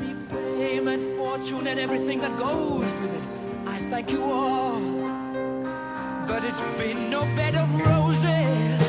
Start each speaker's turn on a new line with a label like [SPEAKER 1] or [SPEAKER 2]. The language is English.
[SPEAKER 1] Me fame and fortune and everything that goes with it. I thank you all, but it's been no bed of roses.